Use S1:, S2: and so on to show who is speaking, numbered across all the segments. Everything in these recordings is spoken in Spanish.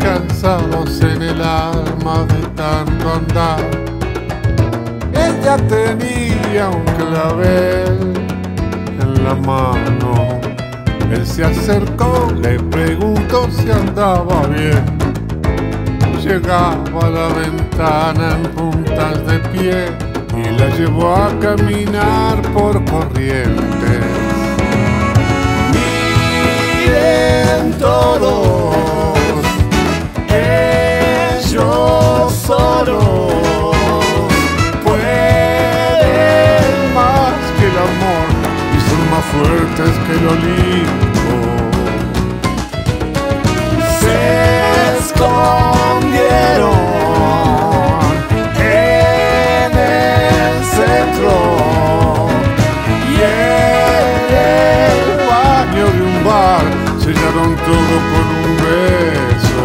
S1: cansados en el alma de tanto andar. Ella tenía un clavel en la mano. Él se acercó, le preguntó si andaba bien. Llegaba a la ventana en puntas de pie y la llevó a caminar por corrientes. Fuertes que el Olimpo. Se escondieron en el centro y en el baño de un bar sellaron todo con un beso.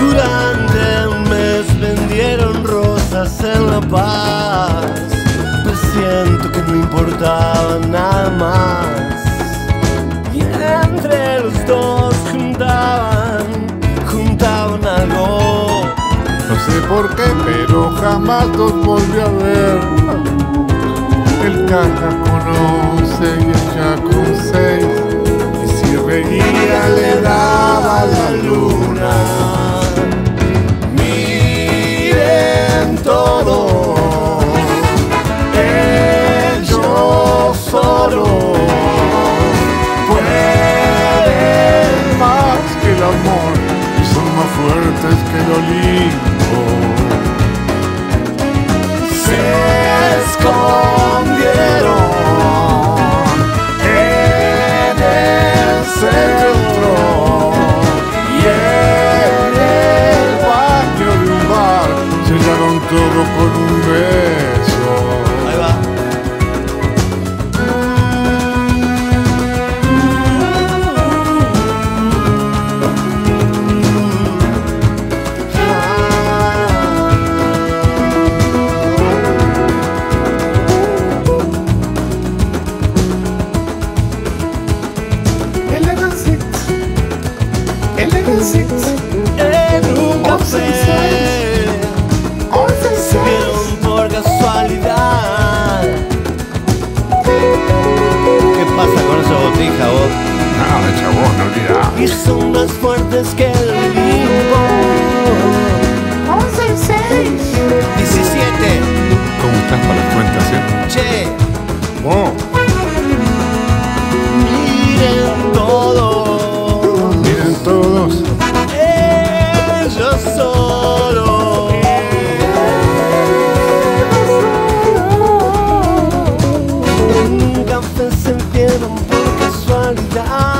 S2: Durante un mes vendieron rosas en
S1: por qué, pero jamás los volví a ver. El caja con once y ella con seis. En un
S2: café se vieron por casualidad. ¿Qué pasa con esa botija vos?
S1: Nada, chabón, no.
S2: Y son más fuertes que el limbo.
S3: 11 y 6.
S2: 17.
S1: ¿Cómo estás para las cuentas, eh?
S2: Che, a veces por casualidad.